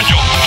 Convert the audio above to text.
Nueva